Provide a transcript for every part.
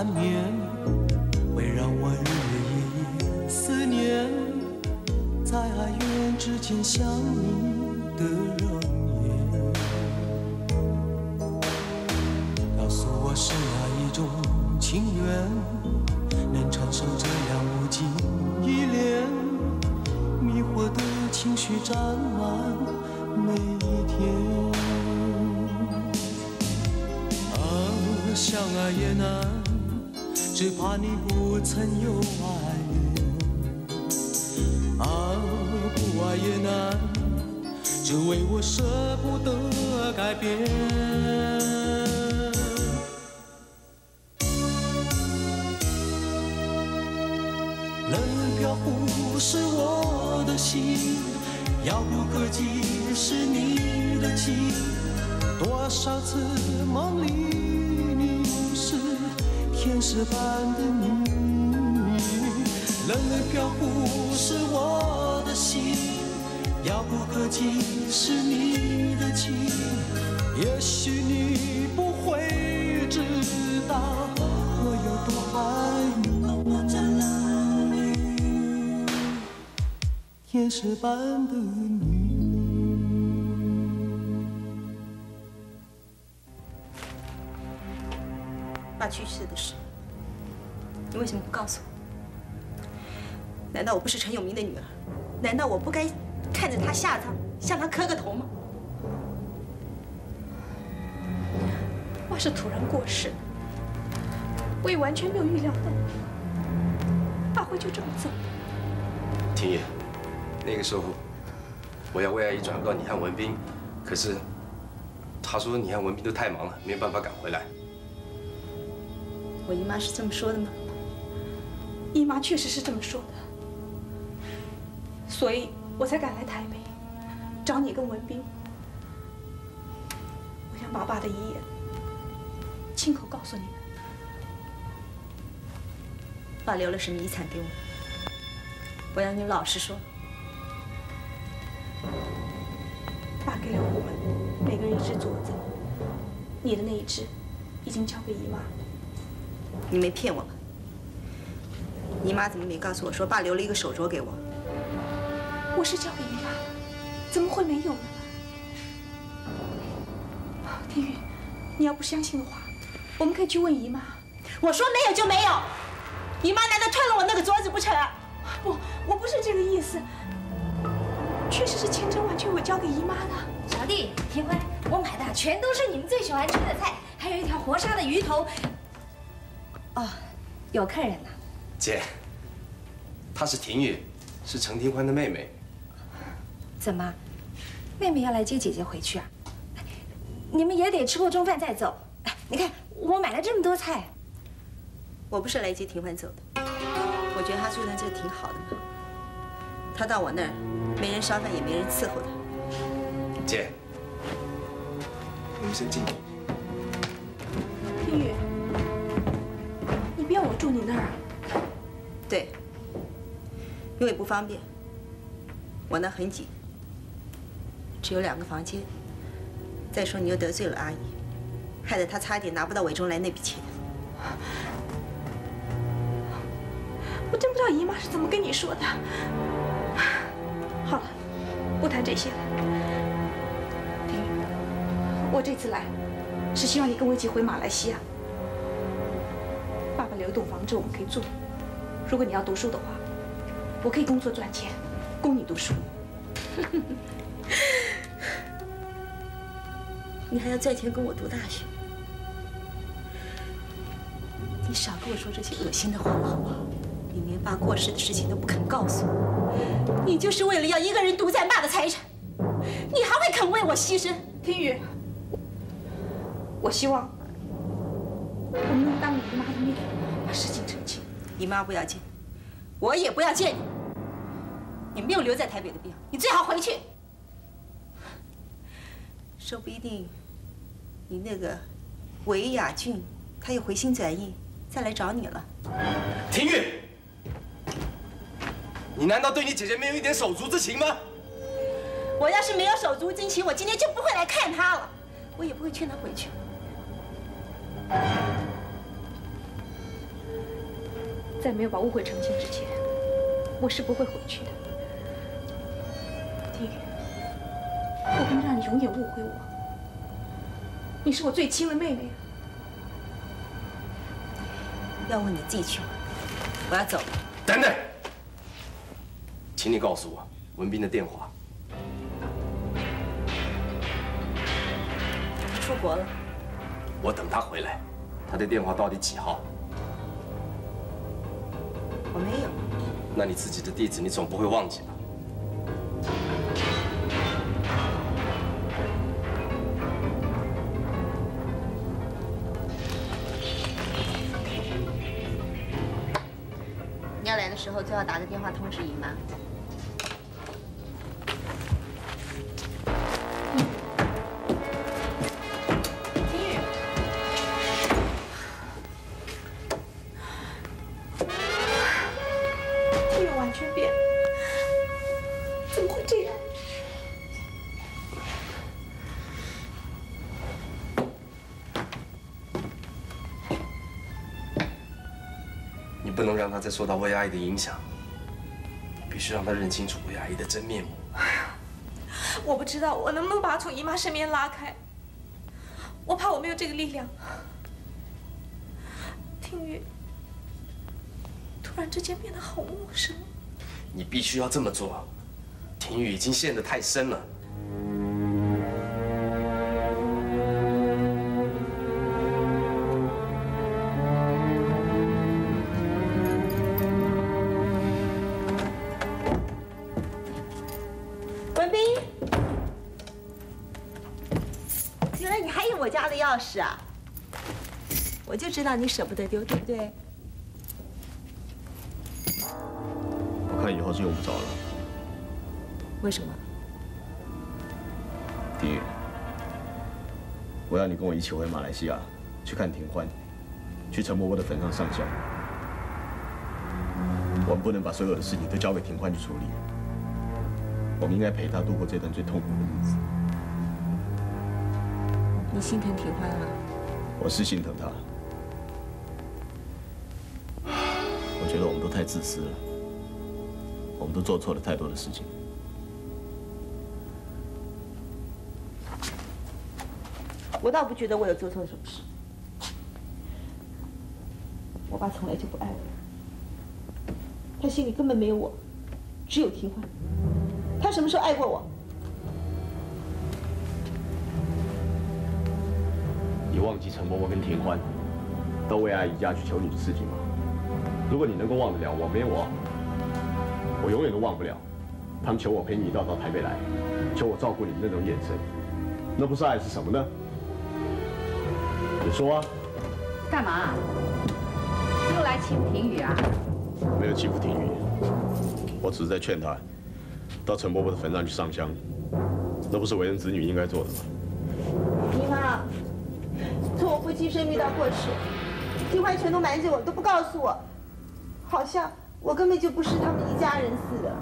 缠绵，会让我日日夜夜思念，在爱恋之间想你的容颜。告诉我是哪一种情缘，能承受这样无尽依恋，迷惑的情绪占满每一天。啊相爱也难，只怕你不曾有爱恋。啊，不爱也难，只为我舍不得改变。天使般的你，冷冷飘忽是我的心，遥不可及是你的情。也许你不会知道我有多爱你，天使般的你。爸去世的事，你为什么不告诉我？难道我不是陈永明的女儿？难道我不该看着他下葬，向他磕个头吗？爸是突然过世，我也完全没有预料到爸会就这么走。婷爷，那个时候我要为阿姨转告你和文斌，可是他说你和文斌都太忙了，没有办法赶回来。我姨妈是这么说的吗？姨妈确实是这么说的，所以我才赶来台北找你跟文斌。我想把爸的遗言亲口告诉你们。爸留了什么遗产给我？我要你老实说。爸给了我们每个人一只镯子，你的那一只已经交给姨妈了。你没骗我吧？姨妈怎么没告诉我说爸留了一个手镯给我？我是交给姨妈的，怎么会没有呢？天宇，你要不相信的话，我们可以去问姨妈。我说没有就没有，姨妈难道退了我那个镯子不成？不，我不是这个意思，确实是千真万确我交给姨妈的。小弟，天辉，我买的全都是你们最喜欢吃的菜，还有一条活杀的鱼头。哦，有客人呢，姐，她是婷玉，是程庭欢的妹妹。怎么，妹妹要来接姐姐回去啊？你们也得吃过中饭再走。你看我买了这么多菜。我不是来接庭欢走的，我觉得他住在这挺好的嘛。他到我那儿，没人烧饭，也没人伺候他。姐，我们先进。婷玉。不要我住你那儿啊？对，因为不方便。我那很紧，只有两个房间。再说你又得罪了阿姨，害得她差点拿不到韦忠来那笔钱。我真不知道姨妈是怎么跟你说的。好了，不谈这些了。丁玉，我这次来是希望你跟我一起回马来西亚。爸爸留一栋房子，我们可以住。如果你要读书的话，我可以工作赚钱，供你读书。你还要赚钱供我读大学？你少跟我说这些恶心的话，好不好？你连爸过世的事情都不肯告诉我，你就是为了要一个人独占爸的财产，你还会肯为我牺牲？天宇，我希望我们能当你姨妈的面把。事情澄清，姨妈不要见，我也不要见你。你没有留在台北的必要，你最好回去。说不一定，你那个韦雅俊他又回心转意，再来找你了。廷玉，你难道对你姐姐没有一点手足之情吗？我要是没有手足之情，我今天就不会来看她了，我也不会劝她回去。在没有把误会澄清之前，我是不会回去的。丁宇，我不能让你永远误会我。你是我最亲的妹妹。要问你自己去问。我要走了。等等，请你告诉我文斌的电话。出国了。我等他回来。他的电话到底几号？我没有。那你自己的地址，你总不会忘记吧？你要来的时候，最好打个电话通知姨妈。能让他再受到魏阿姨的影响，必须让他认清楚魏阿姨的真面目。哎呀，我不知道我能不能把他从姨妈身边拉开，我怕我没有这个力量。听雨，突然之间变得好陌生。你必须要这么做，婷雨已经陷得太深了。道你舍不得丢，对不对？我看以后是用不着了。为什么？丁宇，我要你跟我一起回马来西亚去看庭欢，去陈伯伯的坟上上香。我们不能把所有的事情都交给庭欢去处理，我们应该陪他度过这段最痛苦的日子。你心疼庭欢吗？我是心疼他。觉得我们都太自私了，我们都做错了太多的事情。我倒不觉得我有做错什么事。我爸从来就不爱我，他心里根本没有我，只有庭欢。他什么时候爱过我？你忘记陈伯伯跟田欢到魏阿姨家去求你的事情吗？如果你能够忘得了，我没有忘，我永远都忘不了。他们求我陪你一道到台北来，求我照顾你那种眼神，那不是爱是什么呢？你说啊？干嘛？又来欺负婷雨啊？没有欺负婷雨，我只是在劝他到陈伯伯的坟上去上香，那不是为人子女应该做的吗？姨妈。从我父亲生遇到过事，庭欢全都瞒着我，都不告诉我，好像我根本就不是他们一家人似的。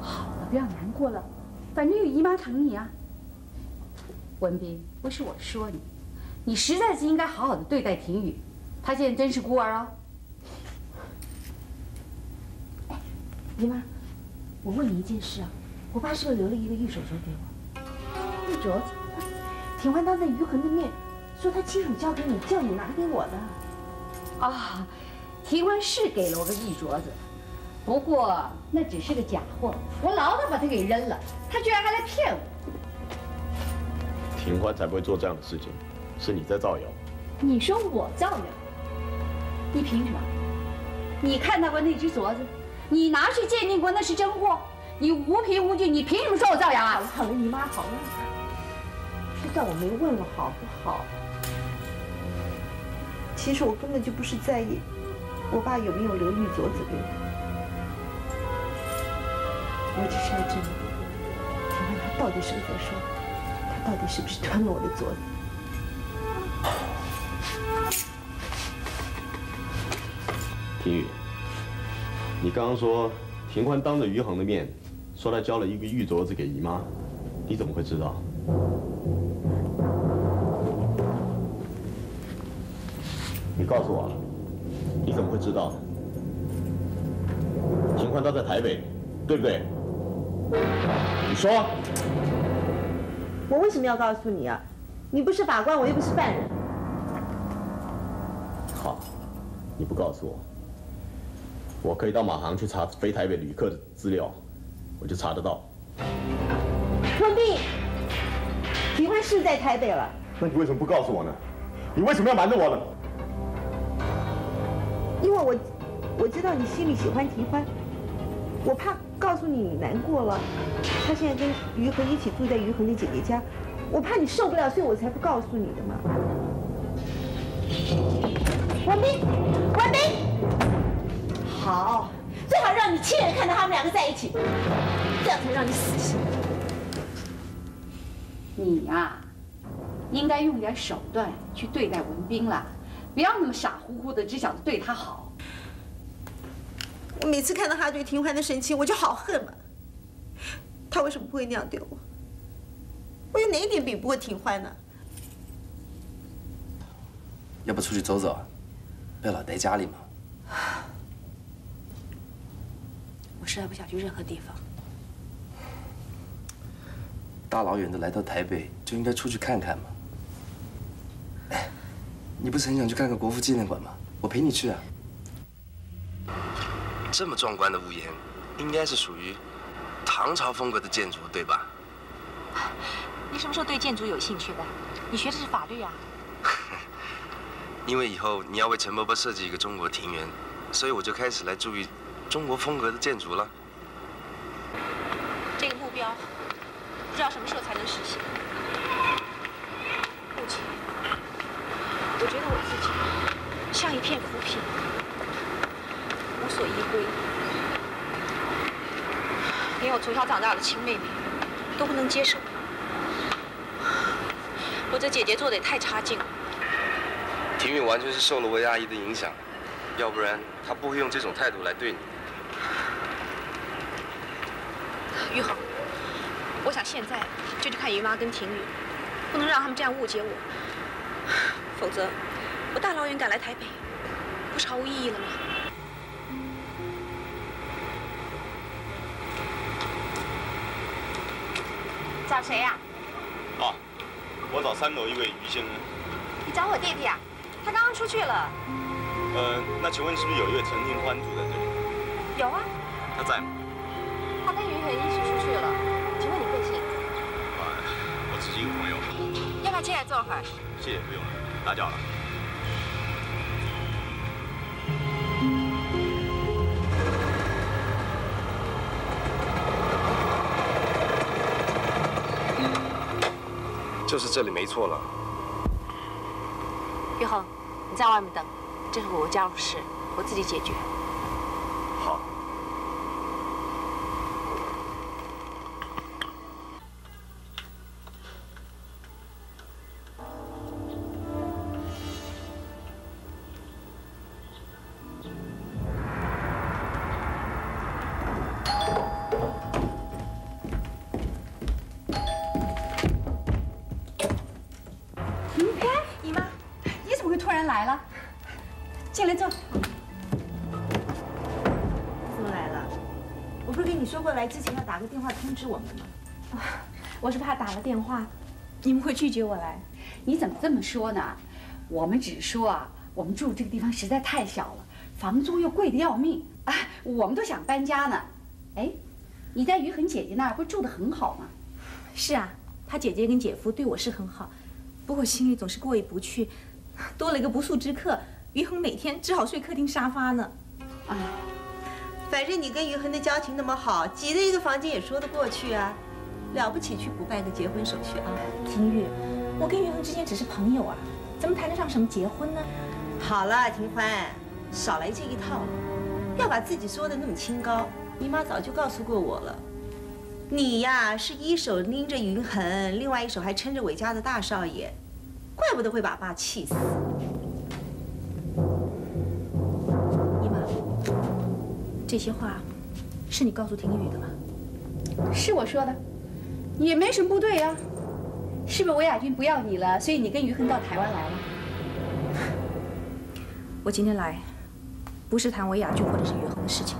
好了，不要难过了，反正有姨妈疼你啊。文斌，不是我说你，你实在是应该好好的对待婷雨，她现在真是孤儿哦。哎，姨妈，我问你一件事啊，我爸是不是留了一个玉手镯给我？玉镯子，庭欢当着于恒的面。说他亲手交给你，叫你拿给我的。啊，庭欢是给了我个玉镯子，不过那只是个假货，我牢的把它给扔了，他居然还来骗我。庭欢才不会做这样的事情，是你在造谣。你说我造谣？你凭什么？你看到过那只镯子？你拿去鉴定过那是真货？你无凭无据，你凭什么说我造谣啊？好了，你妈好了，就算我没问了，好不好？其实我根本就不是在意我爸有没有留玉镯子给我，我只是要证明，请问他到底是不是在说，他到底是不是吞了我的镯子？婷宇，你刚刚说庭欢当着于恒的面说他交了一个玉镯子给姨妈，你怎么会知道？你告诉我，你怎么会知道？宽都在台北，对不对？你说，我为什么要告诉你啊？你不是法官，我又不是犯人。好，你不告诉我，我可以到马航去查飞台北旅客的资料，我就查得到。文斌，提欢是在台北了。那你为什么不告诉我呢？你为什么要瞒着我呢？我我知道你心里喜欢提欢，我怕告诉你你难过了。他现在跟于恒一起住在于恒的姐姐家，我怕你受不了，所以我才不告诉你的嘛。文斌，文斌，好，最好让你亲眼看到他们两个在一起，这样才让你死心。你呀、应该用点手段去对待文斌了，不要那么傻乎乎的，只晓得对他好。我每次看到他对庭欢的神情，我就好恨嘛。他为什么不会那样对我？我有哪一点比不过庭欢呢？要不出去走走啊？不要老待家里嘛。我实在不想去任何地方。大老远的来到台北，就应该出去看看嘛。哎，你不是很想去看看国父纪念馆吗？我陪你去啊。这么壮观的屋檐，应该是属于唐朝风格的建筑，对吧？你什么时候对建筑有兴趣的？你学的是法律啊？因为以后你要为陈伯伯设计一个中国庭园，所以我就开始来注意中国风格的建筑了。这个目标不知道什么时候才能实现。目前，我觉得我自己像一片浮萍，无所依归，连我从小长大的亲妹妹都不能接受。我这姐姐做的也太差劲了。婷宇完全是受了魏阿姨的影响，要不然她不会用这种态度来对你。玉恒，我想现在就去看于妈跟婷宇，不能让他们这样误解我，否则我大老远赶来台北，不是毫无意义了吗？谁呀、啊，我找三楼一位于先生。你找我弟弟啊？他刚刚出去了。呃，那请问是不是有一位陈庭欢住在这里？有啊，他在吗？他跟于恒一起出去了。请问你贵姓？啊，我只是一个朋友。要不要进来坐会儿？谢谢，不用了，打搅了。这里没错了。玉恒，你在外面等，这是我家务事，我自己解决。来了？进来坐。怎么来了？我不是跟你说过来之前要打个电话通知我们吗？我是怕打了电话，你们会拒绝我来。你怎么这么说呢？我们只说啊，我们住这个地方实在太小了，房租又贵的要命，啊，我们都想搬家呢。哎，你在于恒姐姐那儿不是住的很好吗？是啊，他姐姐跟姐夫对我是很好，不过心里总是过意不去，多了一个不速之客。于恒每天只好睡客厅沙发呢。哎，反正你跟于恒的交情那么好，挤在一个房间也说得过去啊。了不起去补办个结婚手续啊？婷玉，我跟于恒之间只是朋友啊，怎么谈得上什么结婚呢？好了，庭欢，少来这一套了。要把自己说的那么清高，你妈早就告诉过我了。你呀，是一手拎着云恒，另外一手还撑着韦家的大少爷，怪不得会把爸气死。姨妈，这些话是你告诉婷宇的吗？是我说的，也没什么不对呀、是不是韦亚军不要你了，所以你跟于恒到台湾来了？我今天来，不是谈韦雅君或者是于恒的事情，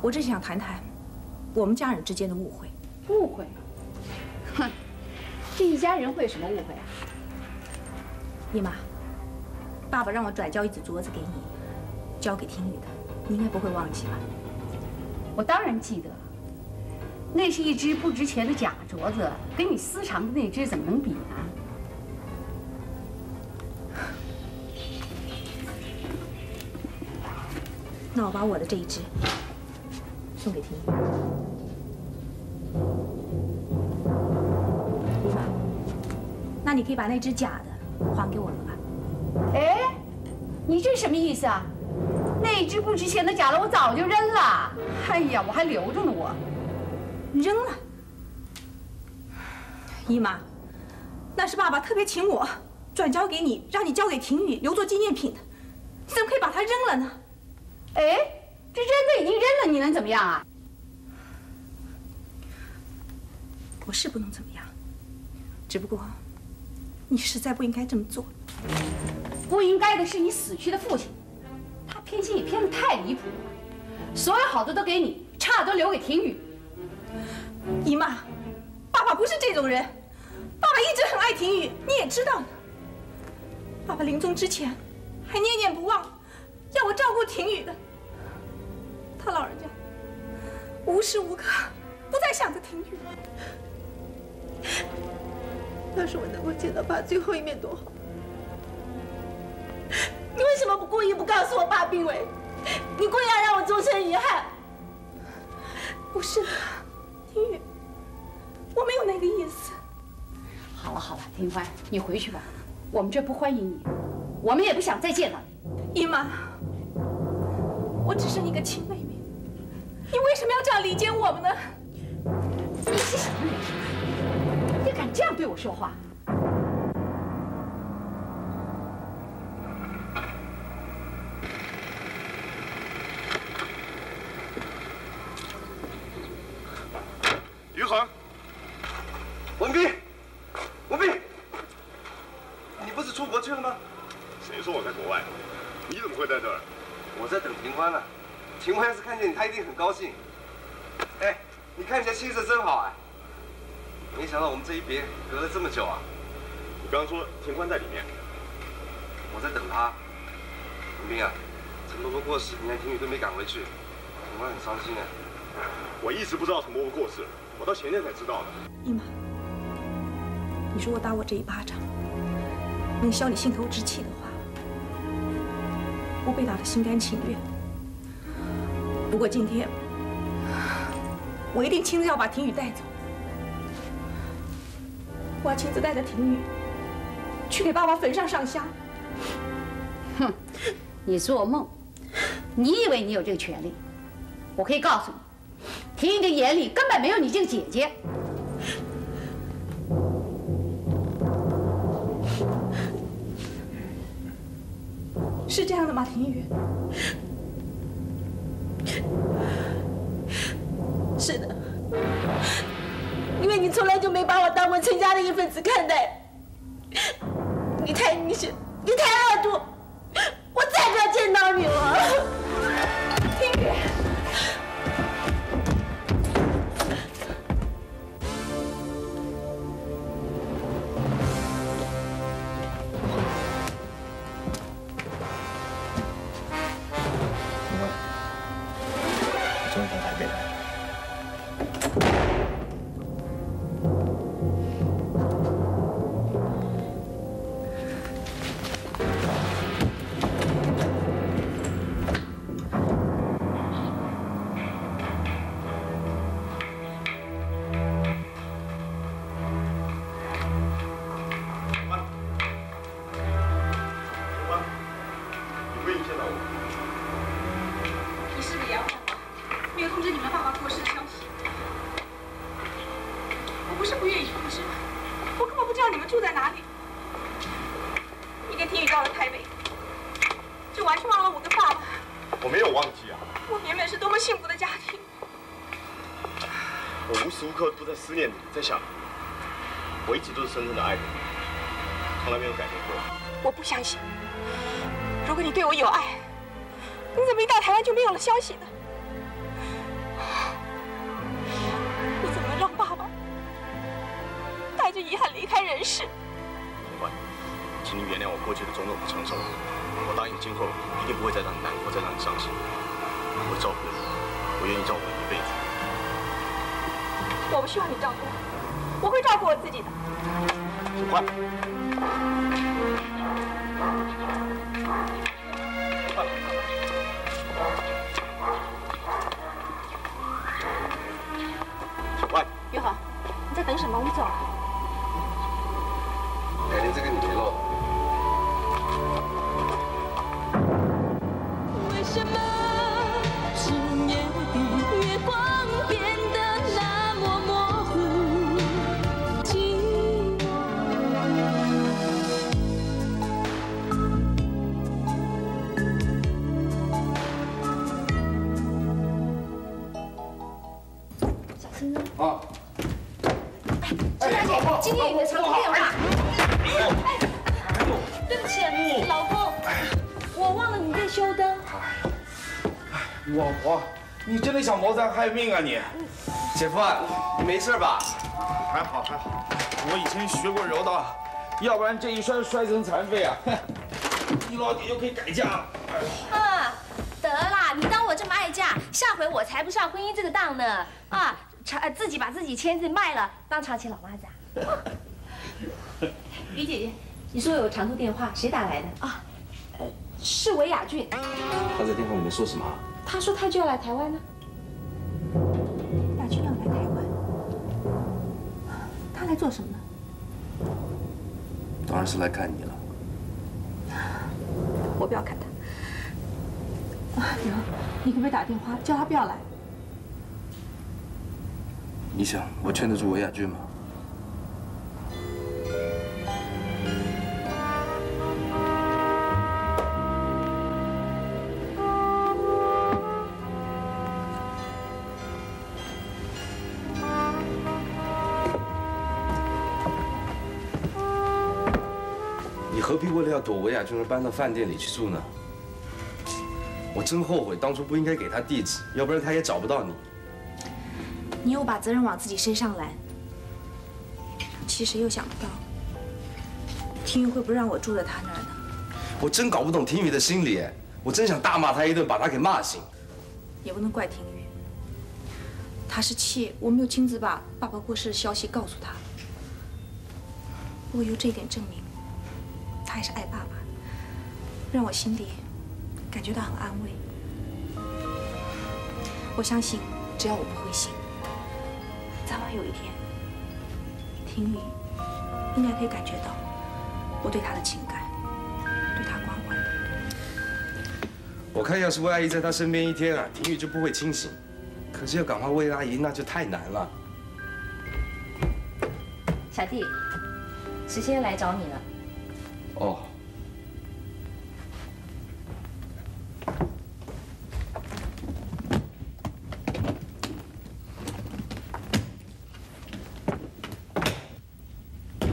我只是想谈谈我们家人之间的误会。误会？哼，这一家人会有什么误会啊？姨妈，爸爸让我转交一只镯子给你，交给听雨的，你应该不会忘记吧？我当然记得，那是一只不值钱的假镯子，跟你私藏的那只怎么能比呢？那我把我的这一只送给听雨。姨妈，那你可以把那只假的还给我了吧？哎，你这什么意思啊？那只不值钱的假的我早就扔了。哎呀，我还留着呢，我扔了。姨妈，那是爸爸特别请我转交给你，让你交给婷雨留作纪念品的，你怎么可以把它扔了呢？哎，这扔的已经扔了，你能怎么样啊？我是不能怎么样，只不过你实在不应该这么做。不应该的是你死去的父亲，他偏心也偏得太离谱了，所有好的都给你，差的都留给婷雨。姨妈，爸爸不是这种人，爸爸一直很爱婷雨，你也知道的。爸爸临终之前还念念不忘要我照顾婷雨的，他老人家无时无刻不在想着婷雨。要是我能够见到爸最后一面多好！你为什么不故意不告诉我爸病危？你故意要让我终身遗憾？不是的，我没有那个意思。好了好了，庭欢，你回去吧，我们这不欢迎你，我们也不想再见到你。姨妈，我只是你个亲妹妹，你为什么要这样离间我们呢？你是什么人？这样对我说话？于恒，文斌，文斌，你不是出国去了吗？谁说我在国外？你怎么会在这儿？我在等庭欢呢。庭欢要是看见你，他一定很高兴。哎，你看起来气色真好啊！没想到我们这一别隔了这么久啊！你刚刚说庭欢在里面，我在等他。文斌啊，陈伯伯过世，你看庭宇都没赶回去，庭欢很伤心啊。我一直不知道陈伯伯过世，我到前天才知道的。姨妈，你说我打我这一巴掌能消你心头之气的话，我被打的心甘情愿。不过今天，我一定亲自要把婷雨带走。我要亲自带着婷雨去给爸爸坟上上香。哼，你做梦！你以为你有这个权利？我可以告诉你，婷雨的眼里根本没有你这个姐姐。是这样的吗，婷雨？是的，因为你从来就没把我当过陈家的一份子看待，你太阴险，你太恶毒，我再不要见到你了，你遇到了台北，就完全忘了我跟爸爸。我没有忘记啊！我原本是多么幸福的家庭。我无时无刻不在思念你，在想，我一直都是深深的爱着你，从来没有改变过。我不相信。如果你对我有爱，你怎么一到台湾就没有了消息呢？你怎么让爸爸带着遗憾离开人世？请你原谅我过去的种种不成熟。我答应今后一定不会再让你难过，再让你伤心。我照顾你，我愿意照顾你一辈子。我不需要你照顾我，我会照顾我自己的。警官。于豪，你在等什么？我们走。改修灯。老婆，你真的想谋财害命啊你？姐夫啊，你没事吧？还好还好，我以前学过柔道，要不然这一摔摔成残废啊！哼你老姐就可以改嫁了。啊，得啦，你当我这么爱嫁，下回我才不上婚姻这个当呢！啊，长呃自己把自己签字卖了，当长期老妈子啊！于姐姐，你说有长途电话，谁打来的啊？呃，是韦雅俊，他在电话里面说什么？他说他就要来台湾呢。亚俊要来台湾，他来做什么呢？当然是来看你了。我不要看他。啊，刘，你可不可以打电话叫他不要来？你想我劝得住韦亚俊吗？躲维亚俊而搬到饭店里去住呢？我真后悔当初不应该给他地址，要不然他也找不到你。你又把责任往自己身上揽，其实又想不到，听玉会不让我住在他那儿呢？我真搞不懂婷雨的心理，我真想大骂他一顿，把他给骂醒。也不能怪婷雨，他是气我没有亲自把爸爸过世的消息告诉他。不过有这一点证明，他还是爱爸爸，让我心里感觉到很安慰。我相信，只要我不灰心，早晚有一天，婷雨应该可以感觉到我对他的情感，对他关怀。我看要是魏阿姨在他身边一天啊，婷雨就不会清醒。可是要感化魏阿姨，那就太难了。小弟，石先来找你了。哦，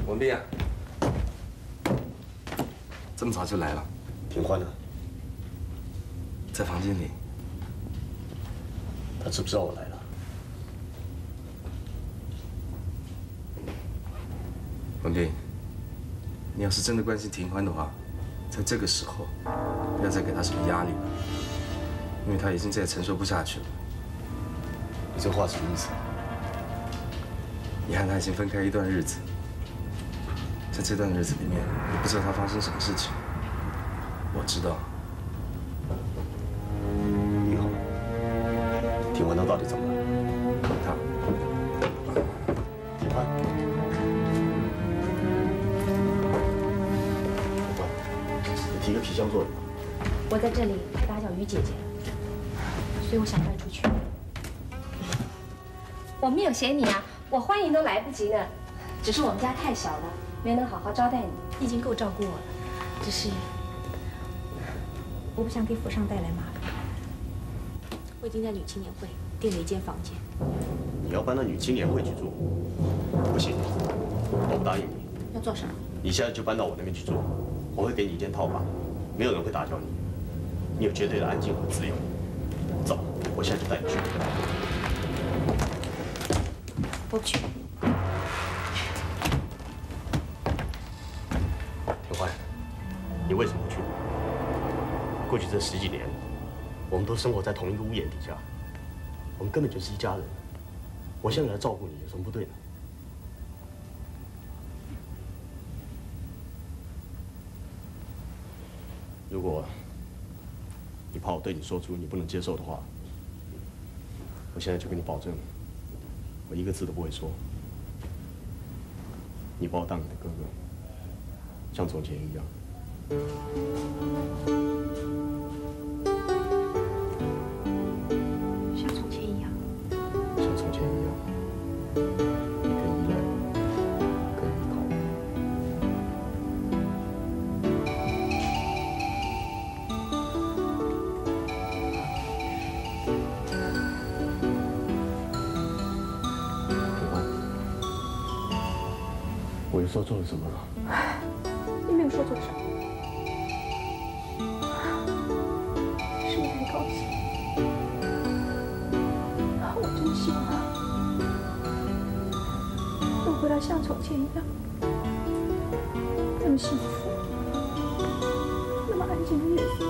文斌啊，这么早就来了，挺欢呢，在房间里。他知不知道我来了？文斌，你要是真的关心庭欢的话，在这个时候不要再给他什么压力了，因为他已经再也承受不下去了。你这话什么意思？你和他已经分开一段日子，在这段日子里面，你不知道他发生什么事情，我知道。你好，庭欢他到底怎么了？你提个皮箱坐着吧。我在这里太打搅于姐姐了，所以我想搬出去。我没有嫌你啊，我欢迎都来不及呢。只是我们家太小了，没能好好招待你。你已经够照顾我了，只是我不想给府上带来麻烦。我已经在女青年会订了一间房间，你要搬到女青年会去住？不行，我不答应你。要做什么？你现在就搬到我那边去住，我会给你一间套房，没有人会打搅你。你有绝对的安静和自由。走我现在就带你去。我去。小慧你为什么不去？过去这十几年我们都生活在同一个屋檐底下。我们根本就是一家人。我现在来照顾你有什么不对呢？我对你说出你不能接受的话，我现在就跟你保证，我一个字都不会说。你把我当你的哥哥，像从前一样。我说错了什么了？你没有说错什么，是我太高兴。我真希望能回到像从前一样，那么幸福，那么安静的日子。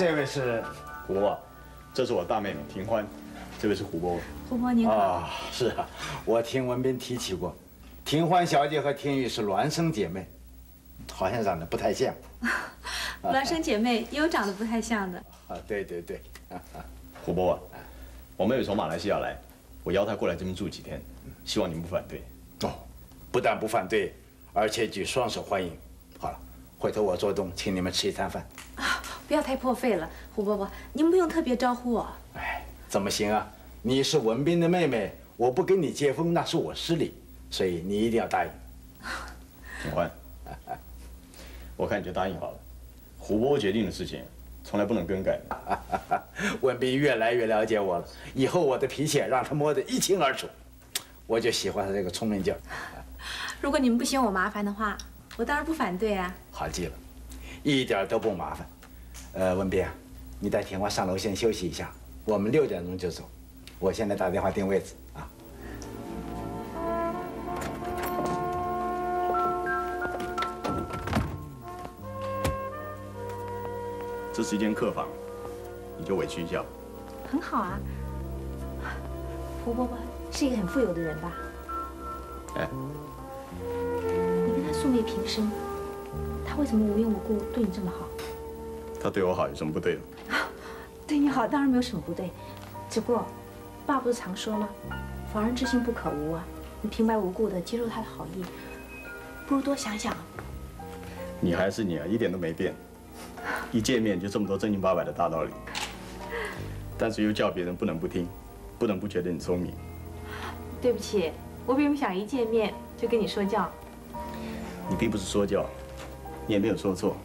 这位是胡波，这是我大妹妹庭欢，这位是胡波。胡波您好。啊，是啊，我听文斌提起过，庭欢小姐和庭玉是孪生姐妹，好像长得不太像。孪生姐妹也有长得不太像的。啊，对对对，胡波啊，我妹妹从马来西亚来，我邀她过来这边住几天，希望你们不反对。哦，不但不反对，而且举双手欢迎。好了，回头我做东请你们吃一餐饭。不要太破费了，胡伯伯，您不用特别招呼我。哎，怎么行啊？你是文斌的妹妹，我不跟你接风那是我失礼，所以你一定要答应。庭欢，我看你就答应好了。胡伯伯决定的事情，从来不能更改。文斌越来越了解我了，以后我的脾气让他摸得一清二楚，我就喜欢他这个聪明劲儿。如果你们不嫌我麻烦的话，我当然不反对啊。好极了，一点都不麻烦。呃，文斌啊，你带田花上楼先休息一下，我们六点钟就走。我现在打电话订位置啊。这是一间客房，你就委屈一下吧。很好啊。胡伯伯是一个很富有的人吧？哎，你跟他素昧平生，他为什么无缘无故对你这么好？他对我好有什么不对的？对你好当然没有什么不对，只不过爸不是常说吗？防人之心不可无啊！你平白无故的接受他的好意，不如多想想。你还是你啊，一点都没变。一见面就这么多正经八百的大道理，但是又叫别人不能不听，不能不觉得你聪明。对不起，我并不想一见面就跟你说教。你并不是说教，你也没有说错。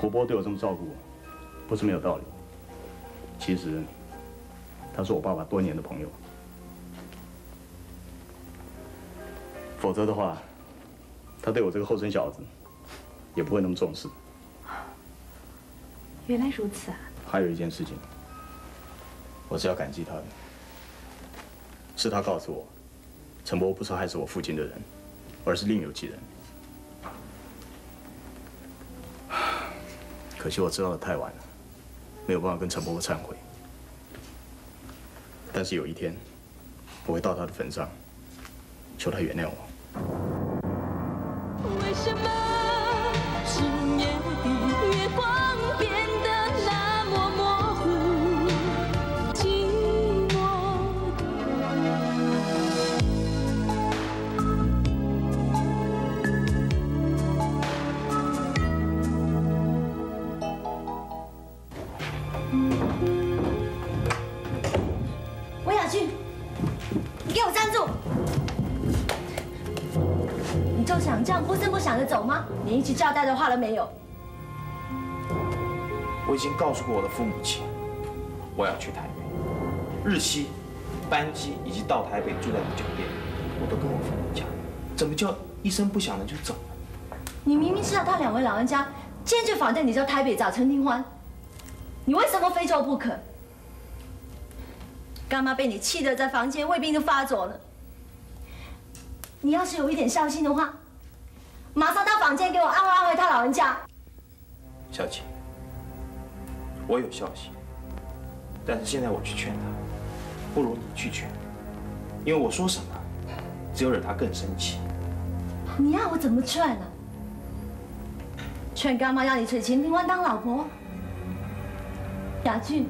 胡波对我这么照顾，不是没有道理。其实，他是我爸爸多年的朋友，否则的话，他对我这个后生小子，也不会那么重视。原来如此啊！还有一件事情，我是要感激他的，是他告诉我，陈伯不是害死我父亲的人，而是另有其人。可惜我知道的太晚了，没有办法跟陈伯伯忏悔。但是有一天，我会到他的坟上，求他原谅我。为什么吴雅君，你给我站住！你就想这样不声不响的走吗？连一句交代的话都没有。我已经告诉过我的父母亲，我要去台北，日期、班机以及到台北住在的酒店，我都跟我父母讲。怎么就一声不响的就走了？你明明知道他两位老人家坚决反对你到台北找陈廷欢，你为什么非走不可？干妈被你气得在房间胃病都发作了？你要是有一点孝心的话，马上到房间给我安慰安慰他老人家。小姐，我有孝心，但是现在我去劝他，不如你去劝，因为我说什么，只有惹他更生气。你要我怎么劝呢？劝干妈让你娶秦庭欢当老婆？雅俊，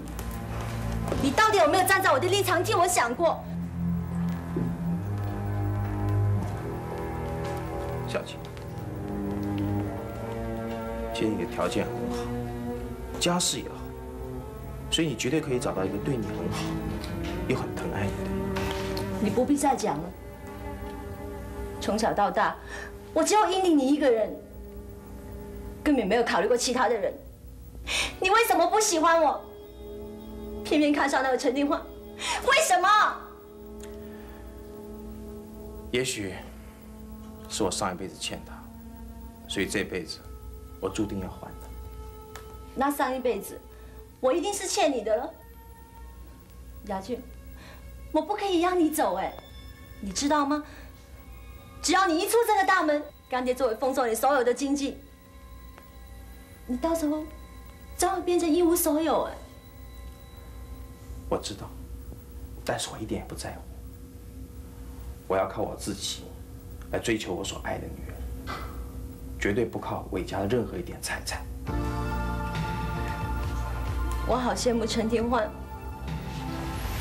你到底有没有站在我的立场替我想过？小姐，其实你的条件很好，家世也好，所以你绝对可以找到一个对你很好又很疼爱你的人。你不必再讲了。从小到大，我只有依你你一个人，根本没有考虑过其他的人。你为什么不喜欢我？偏偏看上那个陈定焕，为什么？也许是我上一辈子欠他，所以这辈子我注定要还他。那上一辈子，我一定是欠你的了。雅俊，我不可以让你走哎，你知道吗？只要你一出这个大门，干爹就会封锁你所有的经济，你到时候将会变成一无所有哎。我知道，但是我一点也不在乎。我要靠我自己来追求我所爱的女人，绝对不靠韦家的任何一点财产。我好羡慕陈天焕，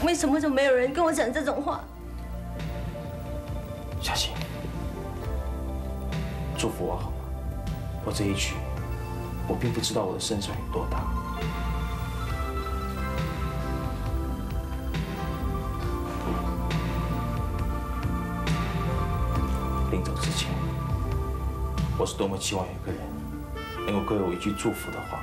为什么就没有人跟我讲这种话？小心，祝福我好吗？我这一去，我并不知道我的身手有多大。我是多么期望有个人能够给我一句祝福的话。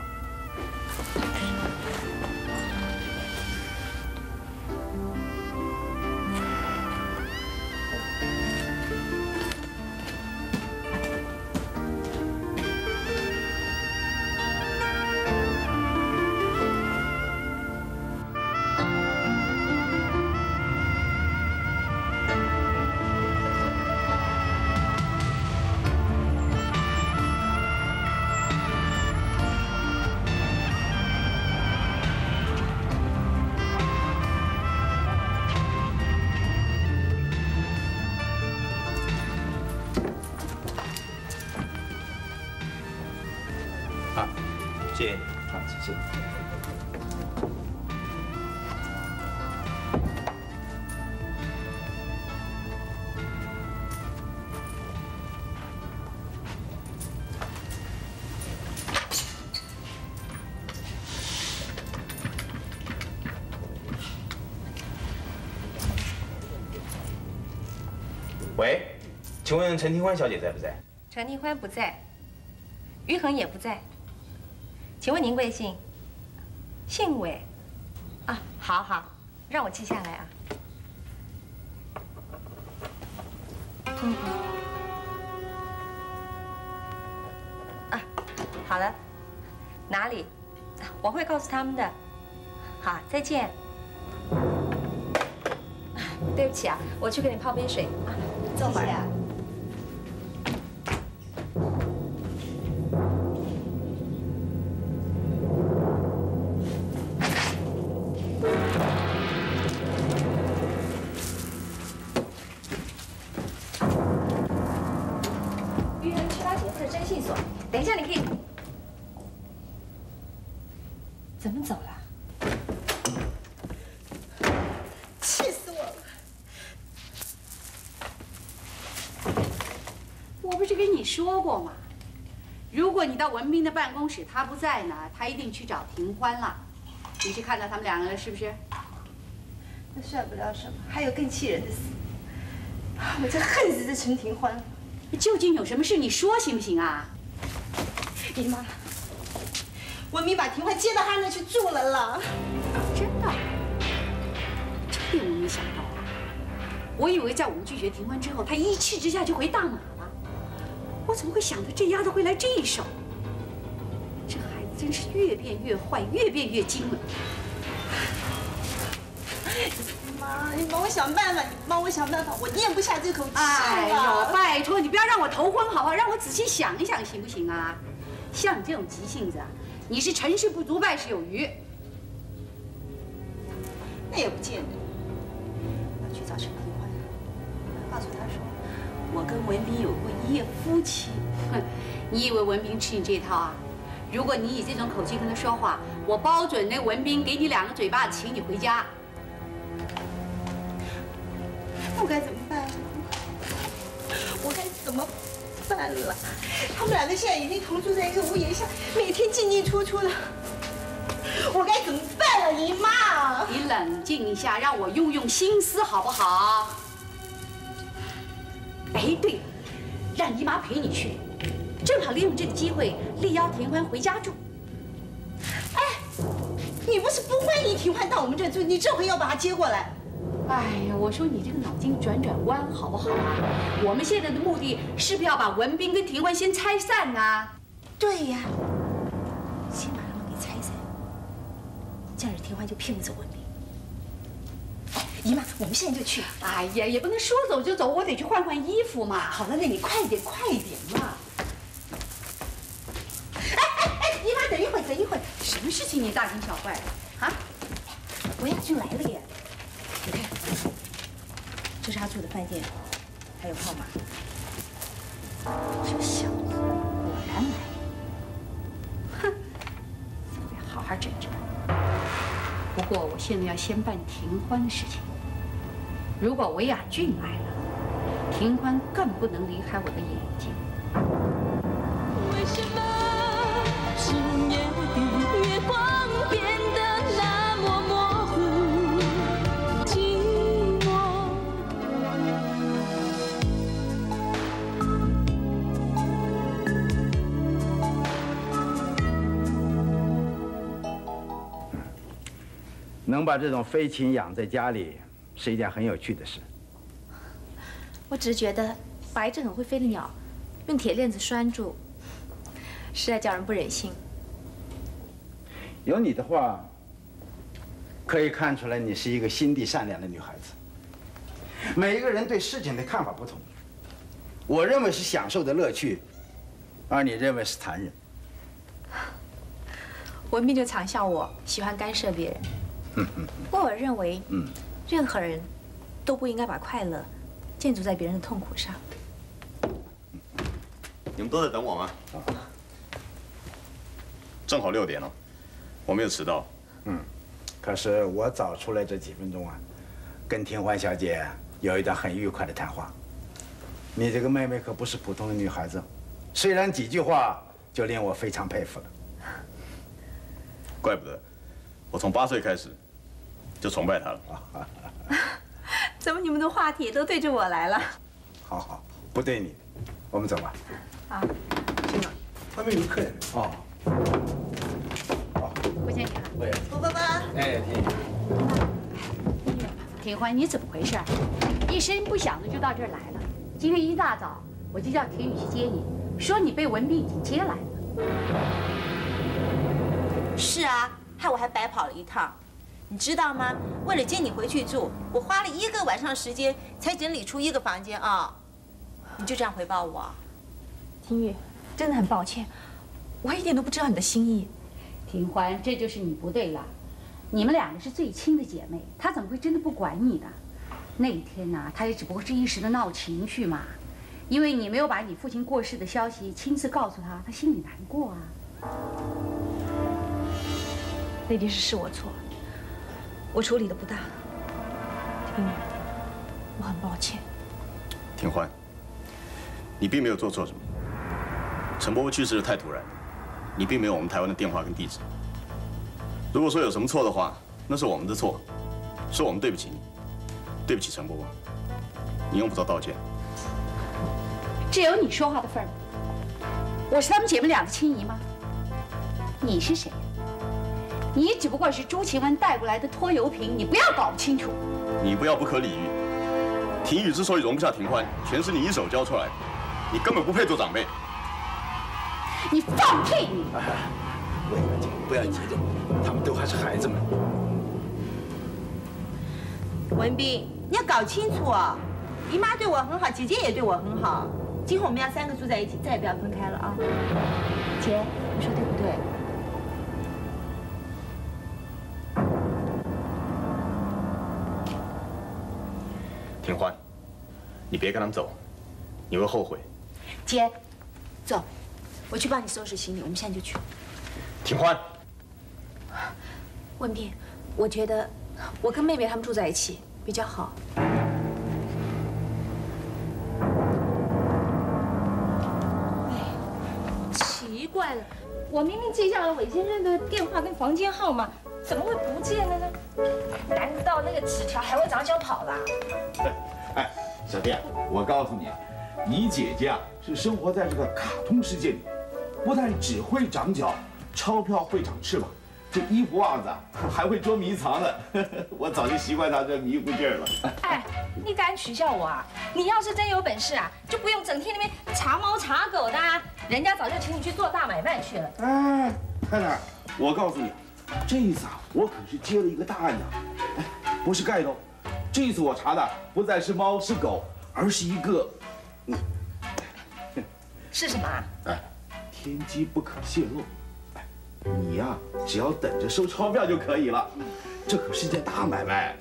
请问陈庭欢小姐在不在？陈庭欢不在，于恒也不在。请问您贵姓？姓韦。啊，好好，让我记下来啊。嗯。啊，好了，哪里？我会告诉他们的。好，再见。对不起啊，我去给你泡杯水啊，坐会儿啊。姐夫的征信所，等一下你可以。怎么走了？气死我了！我不是跟你说过吗？如果你到文斌的办公室，他不在呢，他一定去找庭欢了。你去看到他们两个了，是不是？那算不了什么，还有更气人的事。我真恨死这陈庭欢了。究竟有什么事？你说行不行啊？姨妈，文明把庭欢接到他那去住了了。真的？这点我没想到啊！我以为在我们拒绝庭欢之后，他一气之下就回大马了。我怎么会想到这丫头会来这一手？这孩子真是越变越坏，越变越精了。妈，你帮我想办法，你帮我想办法，我咽不下这口气哎呦，拜托你不要让我头昏好不好？让我仔细想一想行不行啊？像你这种急性子，你是成事不足败事有余。那也不见得。我要去找陈庭欢，告诉他说，我跟文斌有过一夜夫妻。哼，你以为文斌吃你这一套啊？如果你以这种口气跟他说话，我包准那文斌给你两个嘴巴子，请你回家。我该怎么办？我该怎么办了？他们两个现在已经同住在一个屋檐下，每天进进出出的。我该怎么办了，姨妈？你冷静一下，让我用用心思好不好？哎，对了，让姨妈陪你去，正好利用这个机会力邀田欢回家住。哎，你不是不欢迎田欢到我们这住，你这回要把他接过来？哎呀，我说你这个脑筋转转弯好不好啊？我们现在的目的是不是要把文斌跟庭欢先拆散呢？对呀，先把他们给拆散，这样子庭欢就骗不走文斌。哎，姨妈，我们现在就去。哎呀，也不能说走就走，我得去换换衣服嘛。好了，那你快点，快点嘛。哎哎哎，姨妈，等一会儿，等一会儿，什么事情你大惊小怪的啊？文亚俊来了耶！你看，这是他住的饭店，还有号码。这小子果然来了，哼，得好好整治他。不过我现在要先办庭欢的事情。如果韦亚俊来了，庭欢更不能离开我的眼睛。为什么能把这种飞禽养在家里，是一件很有趣的事。我只是觉得把一只很会飞的鸟用铁链子拴住，实在叫人不忍心。有你的话，可以看出来你是一个心地善良的女孩子。每一个人对事情的看法不同，我认为是享受的乐趣，而你认为是残忍。文斌就常笑我喜欢干涉别人，不过我认为，嗯，任何人都不应该把快乐建筑在别人的痛苦上。你们都在等我吗？正好六点了，我没有迟到。嗯，可是我早出来这几分钟啊，跟庭欢小姐有一段很愉快的谈话。你这个妹妹可不是普通的女孩子，虽然几句话就令我非常佩服了。怪不得，我从八岁开始就崇拜他了。怎么你们的话题都对着我来了？好好，不对你，我们走吧。好，外面有客人哦。不见你了。喂。我爸爸。哎，庭欢，你怎么回事？一声不响的就到这儿来了。今天一大早我就叫田雨去接你，说你被文斌已经接来了。是啊，害我还白跑了一趟，你知道吗？为了接你回去住，我花了一个晚上时间才整理出一个房间啊！你就这样回报我？听雨，真的很抱歉，我一点都不知道你的心意。庭欢，这就是你不对了。你们两个是最亲的姐妹，她怎么会真的不管你呢？那一天呢，她也只不过是一时的闹情绪嘛。因为你没有把你父亲过世的消息亲自告诉她，她心里难过啊。那件事是我错，我处理的不当。婷雨，我很抱歉。庭欢，你并没有做错什么。陈伯伯去世的太突然，你并没有我们台湾的电话跟地址。如果说有什么错的话，那是我们的错，是我们对不起你，对不起陈伯伯。你用不着道歉。这有你说话的份儿吗？我是他们姐妹俩的亲姨妈。你是谁？你只不过是朱晴雯带过来的拖油瓶，你不要搞不清楚。你不要不可理喻。庭宇之所以容不下庭欢，全是你一手教出来的，你根本不配做长辈。你放屁！不要激动，他们都还是孩子们。文斌，你要搞清楚啊，姨妈对我很好，姐姐也对我很好。今后我们要三个住在一起，再也不要分开了啊！姐，你说对不对？庭欢，你别跟他们走，你会后悔。姐，走，我去帮你收拾行李，我们现在就去。庭欢，文斌，我觉得我跟妹妹他们住在一起比较好。奇怪了，我明明记下了韦先生的电话跟房间号码，怎么会不见了呢？难道那个纸条还会长脚跑啦？哎，小弟，我告诉你，你姐姐啊是生活在这个卡通世界里，不但只会长脚，钞票会长翅膀，这衣服袜子还会捉迷藏呢。我早就习惯她这迷糊劲儿了。哎，你敢取笑我啊？你要是真有本事啊，就不用整天那边查猫查狗的，啊，人家早就请你去做大买卖去了。哎，太太，我告诉你，这一次啊，我可是接了一个大案呢。哎，不是盖头，这一次我查的不再是猫是狗，而是一个，是什么啊？哎，天机不可泄露。哎，你呀，只要等着收钞票就可以了。这可是件大买卖。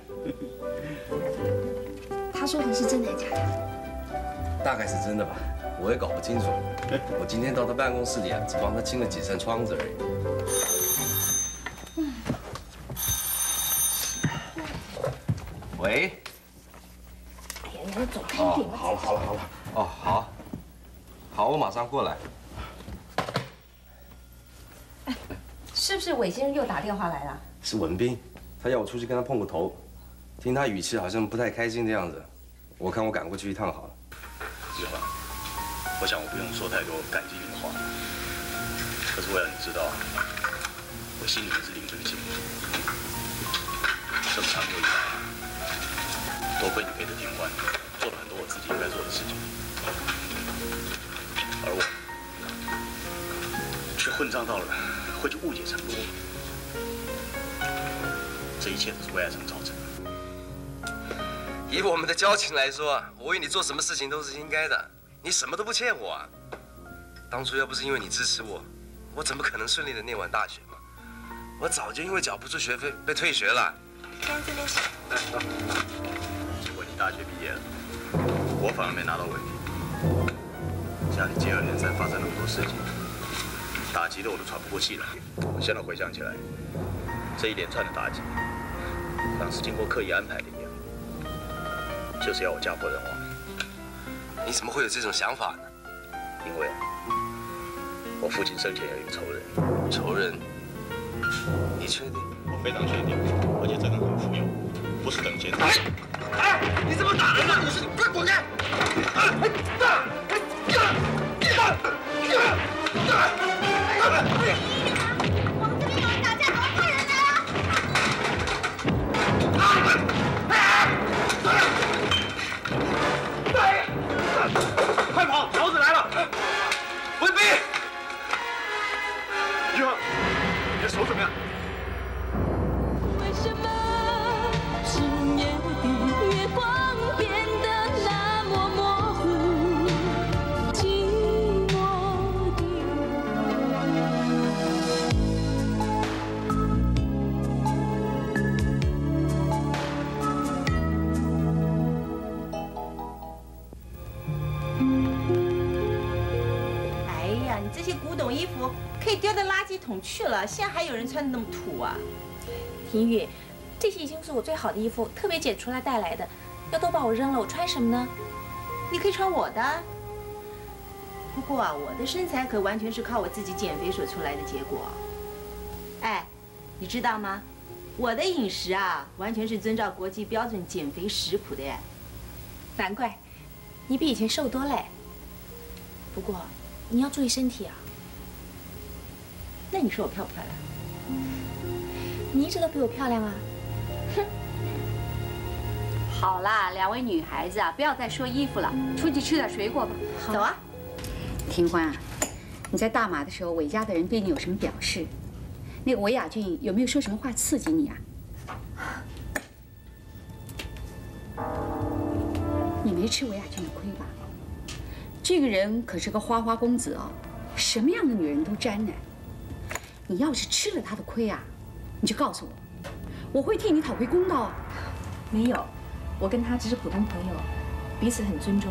他说的是真的还是假的？大概是真的吧，我也搞不清楚。我今天到他办公室里啊，只帮他清了几扇窗子而已。喂。哎呀，你走开一点吧。好了好了好了。哦，好。好，我马上过来。是不是韦先生又打电话来了？是文斌，他要我出去跟他碰个头，听他语气好像不太开心的样子，我看我赶过去一趟好了。志华，我想我不用说太多感激你的话，可是我要你知道，我心里是领着个情。这么长久以来，多亏你陪着庭欢，做了很多我自己应该做的事情，而我却混账到了会去误解成功，这一切都是为爱成造成的。以我们的交情来说，我为你做什么事情都是应该的，你什么都不欠我。当初要不是因为你支持我，我怎么可能顺利的念完大学嘛？我早就因为缴不出学费被退学了。结果你大学毕业了，我反而没拿到文凭。家里接二连三发生那么多事情，打击得我都喘不过气来。我现在回想起来，这一连串的打击，像是经过刻意安排的一样，就是要我家破人亡。你怎么会有这种想法呢？因为我父亲生前有一个仇人。仇人？你确定？我非常确定，而且这个人很富有，不是等闲之辈。哎，你怎么打人呢？你是快滚开！打！快去了，现在还有人穿的那么土啊？婷雨，这些已经是我最好的衣服，特别剪出来带来的，要都把我扔了，我穿什么呢？你可以穿我的。不过啊，我的身材可完全是靠我自己减肥所出来的结果。哎，你知道吗？我的饮食啊，完全是遵照国际标准减肥食谱的。哎，难怪，你比以前瘦多嘞。不过你要注意身体啊。那你说我漂不漂亮？你一直都比我漂亮啊。哼。好啦，两位女孩子啊，不要再说衣服了，出去吃点水果吧。走啊。庭欢啊，你在大马的时候，韦家的人对你有什么表示？那个韦亚俊有没有说什么话刺激你啊？你没吃韦亚俊的亏吧？这个人可是个花花公子哦，什么样的女人都沾呢。你要是吃了他的亏啊，你就告诉我，我会替你讨回公道啊。没有，我跟他只是普通朋友，彼此很尊重。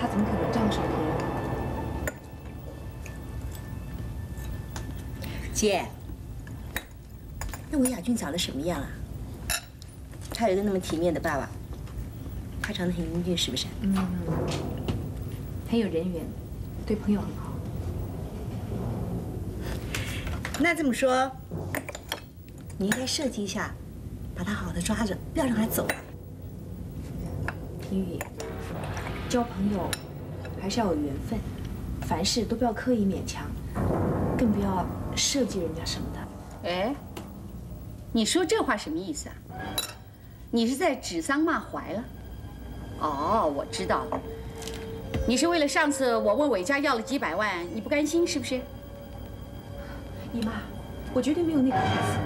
他怎么可能这样说别人？姐，那韦亚俊长得什么样啊？他有一个那么体面的爸爸，他长得很英俊，是不是？嗯，很有人缘，对朋友很好。那这么说，你应该设计一下，把他好好的抓着，不要让他走。婷宇，交朋友还是要有缘分，凡事都不要刻意勉强，更不要设计人家什么的。哎，你说这话什么意思啊？你是在指桑骂槐了？哦，我知道了，你是为了上次我问伟家要了几百万，你不甘心是不是？姨妈，我绝对没有那个意思，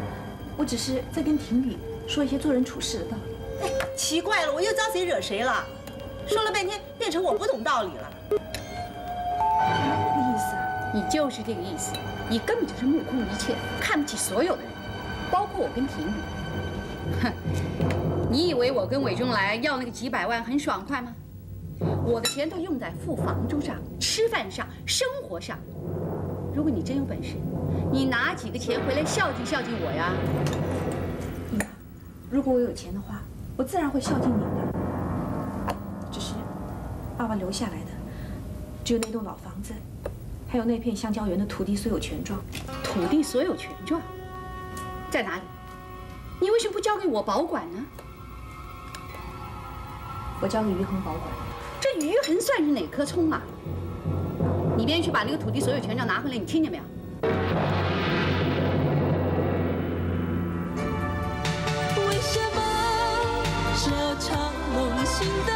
我只是在跟婷宇说一些做人处事的道理。哎，奇怪了，我又招谁惹谁了？说了半天，变成我不懂道理了。那个意思，你就是这个意思，你根本就是目空一切，看不起所有的人，包括我跟婷宇。哼。你以为我跟韦中来要那个几百万很爽快吗？我的钱都用在付房租上、吃饭上、生活上。如果你真有本事，你拿几个钱回来孝敬孝敬我呀？如果我有钱的话，我自然会孝敬你的。只是，爸爸留下来的只有那栋老房子，还有那片香蕉园的土地所有权状。土地所有权状在哪里？你为什么不交给我保管呢？我交给于恒保管。这于恒算是哪棵葱啊？明天去把那个土地所有权证拿回来你听见没有？为什么这场梦醒的